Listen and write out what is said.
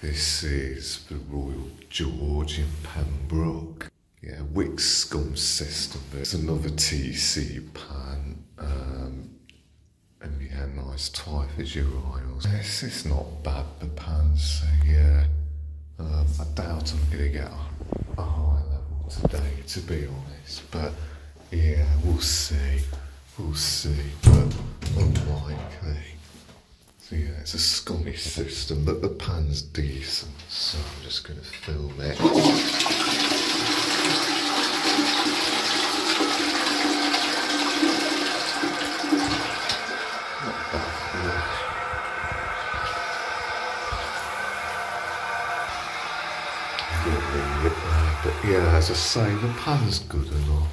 This is the Royal George in Pembroke. Yeah, Wickes scum system. There's another TC pan. Um, and yeah, nice type as your oils. This is not bad, the pans. So yeah, um, I doubt I'm going to get a high level today, to be honest. But yeah, we'll see. We'll see. But unlikely. So yeah, it's a scummy system, but the pan's decent. So I'm just going to film it. But yeah, as I say, the pan's good enough.